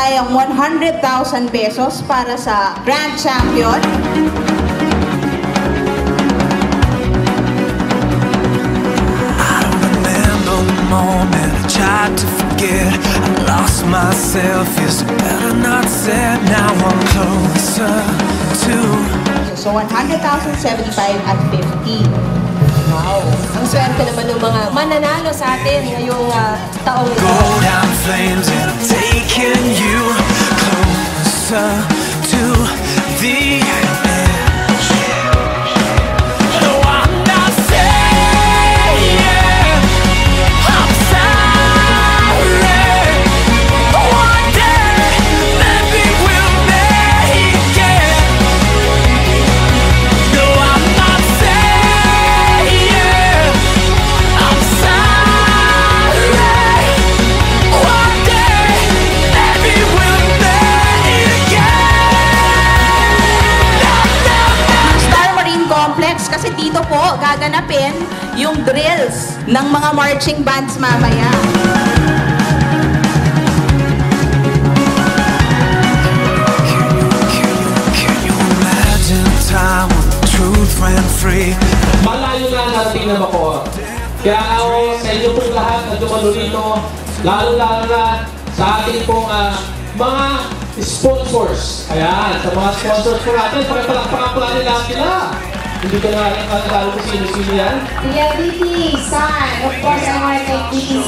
tayong 100,000 pesos para sa Grand Champion. remember the moment I tried to forget. I lost myself. Is it better not said? Now I'm closer to. So 100,000, 75 at 50. Wow. Ang swerte naman ng mga mananalo sa atin ngayong ah, taong ito. Go down flames and I'm taking you closer to the Complex kasi dito po gaganapin yung drills ng mga marching bands mamaya. Malayo na narating na ako. Kaya ako sa inyo pong lahat na dumalo dito, lalo-lalo na sa ating pong ah, mga sponsors. Ayan, sa mga sponsors po natin, pakipalakpakan po natin lahat sila. Hindi ko na kakilala kung sino-sino yan. The LBT, Sun, of course, I want to thank ETCDC,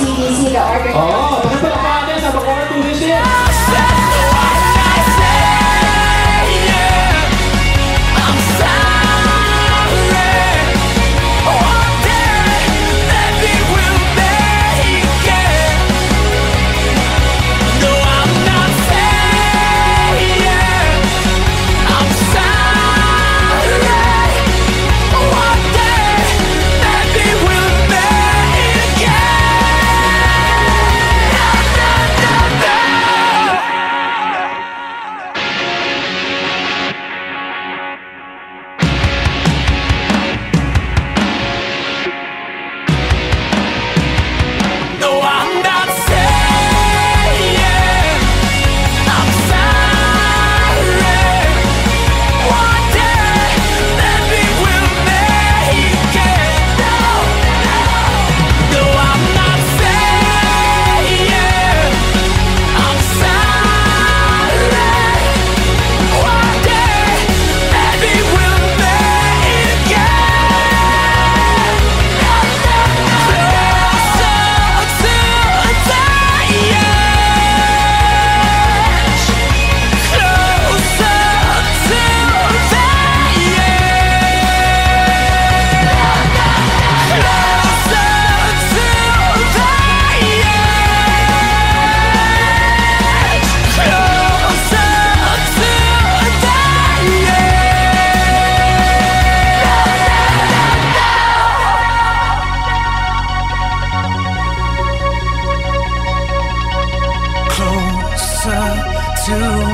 Closer to